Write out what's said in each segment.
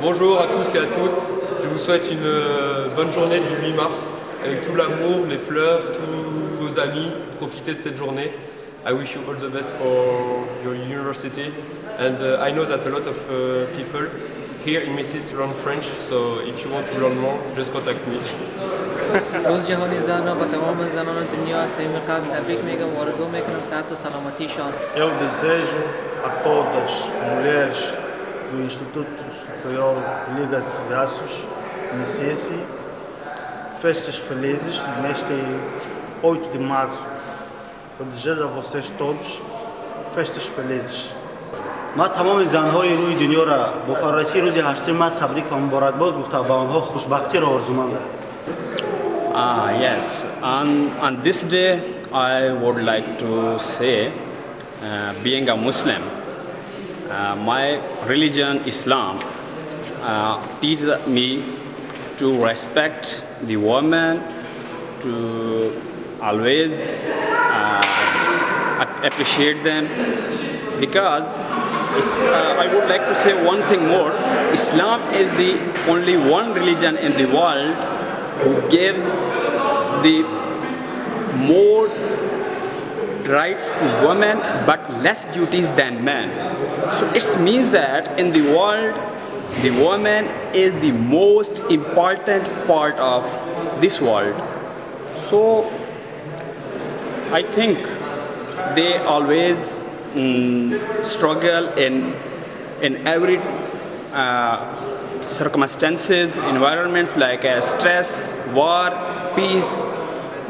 Bonjour à tous et à toutes. Je vous souhaite une euh, bonne journée du 8 mars avec tout l'amour, les fleurs, tous vos amis. Profitez de cette journée. I wish you all the best for your university. And uh, I know that a lot of uh, people here in Mrs. learn French, so if you want to learn more, just contact me. روز جهانی زن را به تمام زنان دنیا سعی میکنم تبریک میگم و آرزو میکنم صحت و سلامتیشان Eu desejo a todas as mulheres do Instituto Superior de Ligas e Aços, INICESI, festas felizes neste 8 de março. Eu desejo a vocês todos festas felizes. ما تمام زنهای روی دنیا را مفرچی روز 8 ماه تبریک و مبارکباد گفتم به آنها خوشبختی را آرزومند دارم. Ah, yes. On, on this day, I would like to say, uh, being a Muslim, uh, my religion, Islam, uh, teaches me to respect the woman, to always uh, appreciate them, because uh, I would like to say one thing more. Islam is the only one religion in the world who gives the more rights to women but less duties than men. So it means that in the world, the woman is the most important part of this world. So I think they always mm, struggle in in every uh, circumstances, environments like uh, stress, war, peace.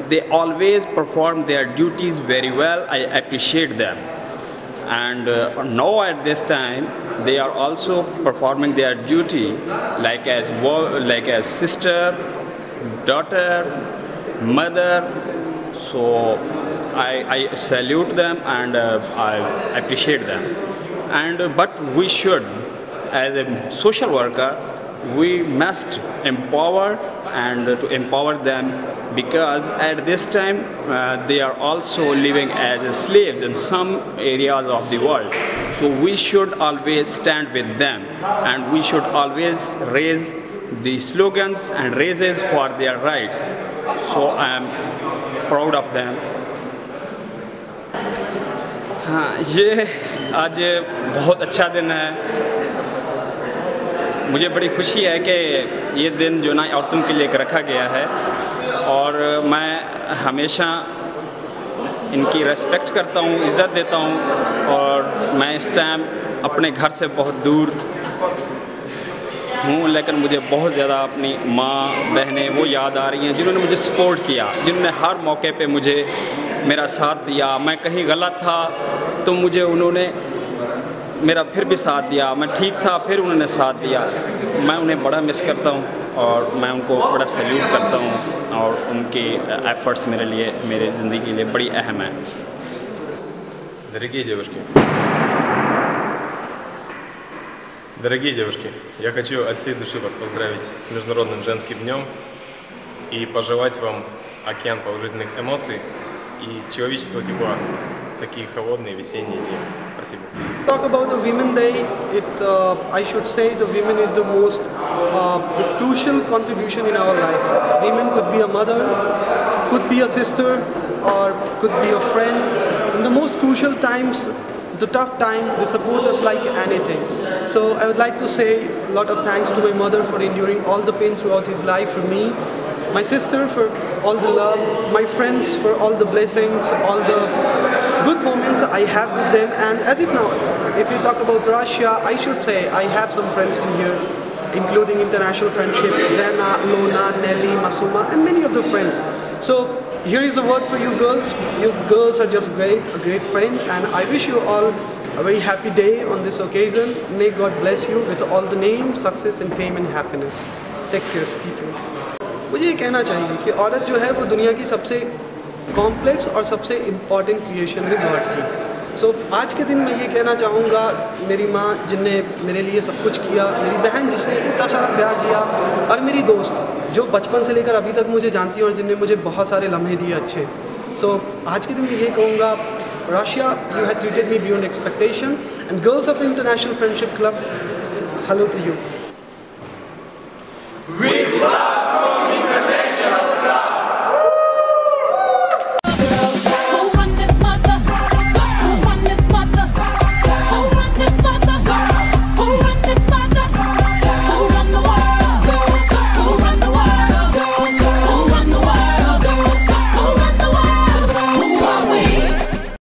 They always perform their duties very well. I appreciate them. And uh, now at this time, they are also performing their duty like as like as sister, daughter, mother. So I, I salute them and uh, I appreciate them. And but we should, as a social worker, we must empower and uh, to empower them because at this time uh, they are also living as slaves in some areas of the world. So we should always stand with them and we should always raise the slogans and raises for their rights. So I am proud of them. हाँ ये आज बहुत अच्छा दिन है मुझे बड़ी खुशी है कि ये दिन जो ना औरतों के लिए रखा गया है और मैं हमेशा इनकी रेस्पेक्ट करता हूँ, इज़्ज़त देता हूँ और मैं इस टाइम अपने घर से बहुत दूर हूँ, लेकिन मुझे बहुत ज़्यादा अपनी माँ, बहनें वो याद आ रही हैं जिन्होंने मुझे सपोर्ट किया, जिन्होंने हर मौके पे मुझे मेरा साथ दिया। मैं कहीं गलत था तो मुझे उन्होंने मेरा फिर भी साथ दिया मैं ठीक था फिर उन्होंने साथ दिया मैं उन्हें बड़ा मिस करता हूँ और मैं उनको बड़ा सल्यूट करता हूँ और उनके एफ़र्ट्स मेरे लिए मेरे ज़िंदगी के लिए बड़ी अहम है Дорогие девушки, дорогие девушки, я хочу от всей души вас поздравить с Международным женским днем и пожелать вам океан положительных эмоций и человеческого тепла в такие холодные весенние дни. Спасибо. talk about the Women Day, it uh, I should say the women is the most uh, the crucial contribution in our life. Women could be a mother, could be a sister, or could be a friend. In the most crucial times, the tough time, they support us like anything. So I would like to say a lot of thanks to my mother for enduring all the pain throughout his life for me, my sister for all the love, my friends for all the blessings, all the good moments I have with them. And as if now, if you talk about Russia, I should say I have some friends in here, including international friendship, Zena, Lona, Nelly, Masuma, and many of the friends. So here is a word for you girls. You girls are just great, a great friend, and I wish you all a very happy day on this occasion. May God bless you with all the name, success, and fame and happiness. Take care, stay tuned. मुझे ये कहना चाहिए कि औरत जो है वो दुनिया की सबसे कॉम्प्लेक्स और सबसे इंपॉर्टेंट क्रिएशन है गॉड की सो so, आज के दिन मैं ये कहना चाहूँगा मेरी माँ जिनने मेरे लिए सब कुछ किया मेरी बहन जिसने इतना सारा प्यार दिया और मेरी दोस्त जो बचपन से लेकर अभी तक मुझे जानती है और जिनने मुझे बहुत सारे लम्हे दिए अच्छे सो so, आज के दिन मैं ये कहूँगा Russia, you had treated me beyond expectation, and girls of the International Friendship Club, hello to you.